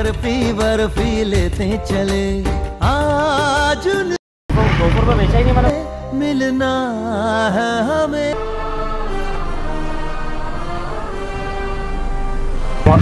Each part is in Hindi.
बर्फ़ी बर्फ़ी लेते चले। आज ही मिलना है हमें।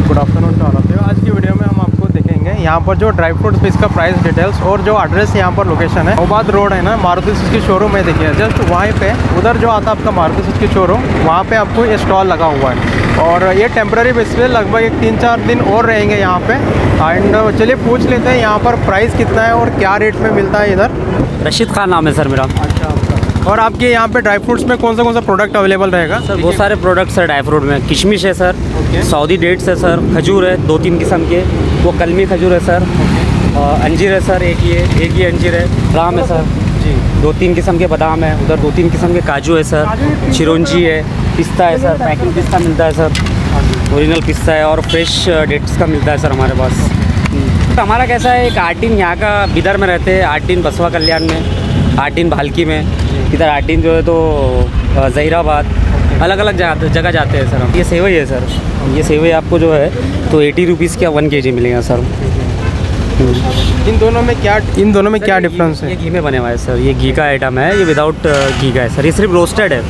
गुड आफ्टरनून टू ऑफ़ आज की वीडियो में हम आपको देखेंगे यहाँ पर जो ड्राई फ्रूट फ्रूट्स इसका प्राइस डिटेल्स और जो एड्रेस यहाँ पर लोकेशन है। ओबाद रोड है ना मारुति सुजुकी शोरूम है देखिए। जस्ट वहीं पे, उधर जो आता है आपका मारुति सुजुकी शोरूम वहाँ पे आपको ये स्टॉल लगा हुआ है। और ये टेम्प्रेरी बेस पे लगभग एक तीन चार दिन और रहेंगे यहाँ पे। एंड चलिए पूछ लेते हैं यहाँ पर प्राइस कितना है और क्या रेट में मिलता है इधर। रशीद खान नाम है सर मेरा। अच्छा और आपके यहाँ पे ड्राई फ्रूट्स में कौन सा कौन सा प्रोडक्ट अवेलेबल रहेगा? सर बहुत सारे प्रोडक्ट्स है ड्राई फ्रूट में। किशमिश है सर सऊदी डेट्स है सर खजूर है दो तीन किस्म के। वो कलमी खजूर है सर और अंजीर है सर एक ये एक ही अंजीर है राम है सर। जी। दो तीन किस्म के बादाम है उधर दो तीन किस्म के काजू है सर चिरौंजी है पिस्ता है सर पैकिंग पिस्ता मिलता है सर ओरिजिनल पिस्ता है और फ्रेश डेट्स का मिलता है सर हमारे पास। तो हमारा कैसा है एक आठ दिन यहाँ का बिदर में रहते हैं आठ दिन बसवा कल्याण में आठ दिन भालकी में। इधर आठ दिन जो है तो जहीराबाद अलग अलग जगह जगह जाते हैं सर हम। ये सेवई है सर ये सेवई आपको जो है तो एटी रुपीज़ का वन के जी मिलेगा सर। इन दोनों में क्या इन दोनों में क्या डिफरेंस ये है? घी में बने हुआ है सर ये घी का आइटम है ये विदाउट घी का है सर ये सिर्फ़ रोस्टेड है।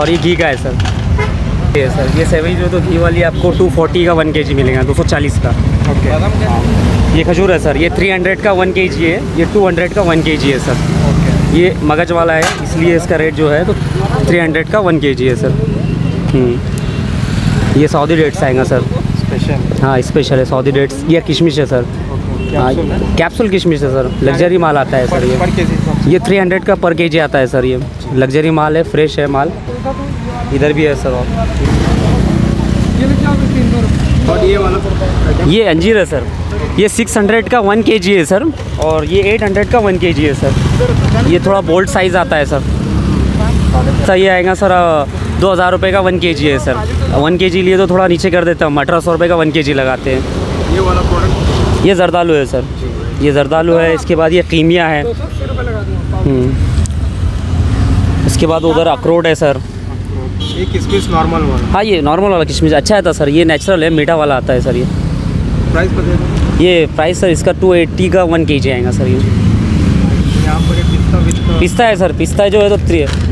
और ये घी का है सर। ये सर ये सेवई जो तो घी वाली आपको 240 का वन के जी मिलेगा 240 का। ओके ये खजूर है सर ये 300 का वन के जी है ये 200 का वन के जी है सर। ये मगज वाला है इसलिए इसका रेट जो है तो 300 का वन के जी है सर। हम्म। ये सऊदी डेट्स आएगा सर। स्पेशल हाँ स्पेशल है सऊदी डेट्स ये किशमिश है सर। हाँ कैप्सूल किशमिश है सर। लग्जरी माल आता है सर ये। पर के जी ये 300 का पर केजी आता है सर ये। लग्जरी माल है फ्रेश है माल। इधर भी है सर और। और ये वाला ये अंजीर है सर। ये 600 का वन के है सर। और ये 800 का वन के है सर। ये थोड़ा बोल्ड साइज़ आता है सर। सर ये आएगा सर दो हज़ार रुपये का वन के है सर। वन के लिए तो थोड़ा नीचे कर देता हूँ। अठारह सौ रुपये का वन के लगाते हैं। ये वाला प्रोडक्ट ये जरदालू है सर। ये जरदालू है इसके बाद ये कीमिया है। हम्म। इसके बाद उधर अखरोट है सर। ये किसमिस नॉर्मल वाला? हाँ ये नॉर्मल वाला किशमिश। अच्छा है था सर ये नेचुरल है मीठा वाला आता है सर ये। प्राइस ये प्राइस सर इसका टू एट्टी का वन के जी आएगा सर ये। यहाँ पर ये पिस्ता पिस्ता है सर पिस्ता जो है तो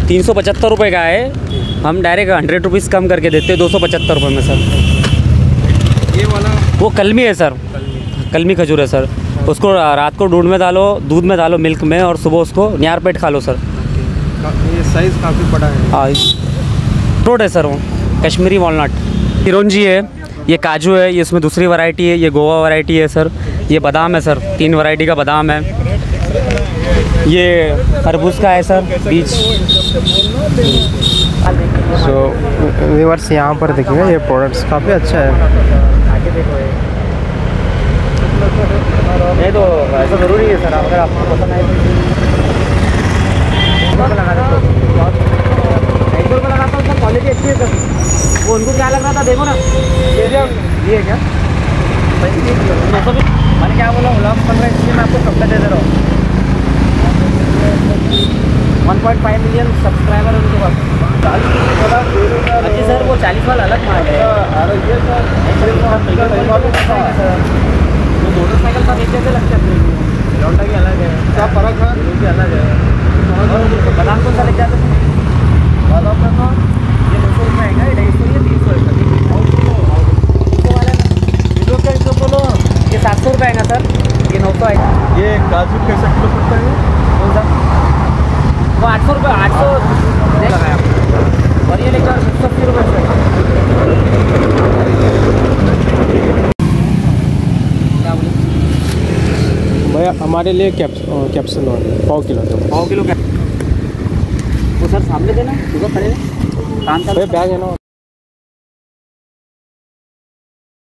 तीन सौ पचहत्तर रुपये का है। हम डायरेक्ट हंड्रेड रुपीज़ कम करके देते हैं दो सौ पचहत्तर रुपये में सर। ये वाला? वो कलमी है सर। कलमी खजूर है सर। उसको रात को दूध में डालो दूध में डालो मिल्क में और सुबह उसको न्यार पेट खा लो सर। ये साइज़ काफ़ी बड़ा है। हाँ फ्रूट है सर वो। कश्मीरी वॉलनट चिरौंजी है ये काजू है ये इसमें दूसरी वैरायटी है ये गोवा वैरायटी है सर। ये बादाम है सर तीन वैरायटी का बादाम है। ये खरबूज का है सर बीज। सो व्यूअर्स यहाँ पर देखिएगा ये प्रोडक्ट्स काफ़ी अच्छा है। नहीं तो ऐसा ज़रूरी है सर अगर आपको पसंद आए तो लगा लगाता हूँ सर क्वालिटी अच्छी है सर। वो उनको क्या लग रहा था देखो ना। ये ये क्या? मैंने क्या बोला व्लॉग बन रहा है इसलिए मैं आपको कब दे दे रहा हूँ। One point five million subscriber है उनके पास। अच्छी सर वो चालीस वाला अलग है वो मोटरसाइकिल का नीचे से लगता है लौंडा भी अलग है क्या फ़र्क है ये भी अलग है और बादाम कौन सा लेके आते हैं बादाम का तो ये दो सौ रुपये आएगा ये ढाई सौ ये तीन सौ रुपये ये सात सौ रुपये आएगा सर ये नौ सौ आएगा कैसे किलो पड़ता है? कौन सा? वो आठ सौ रुपये आठ सौ लगाया और ये लेकर रुपये भैया हमारे लिए कैप्स कैप्सूल और पाव किलो दो। पाव किलो क्या? वो सर सामने देना सुबह खड़े का बैग है ना?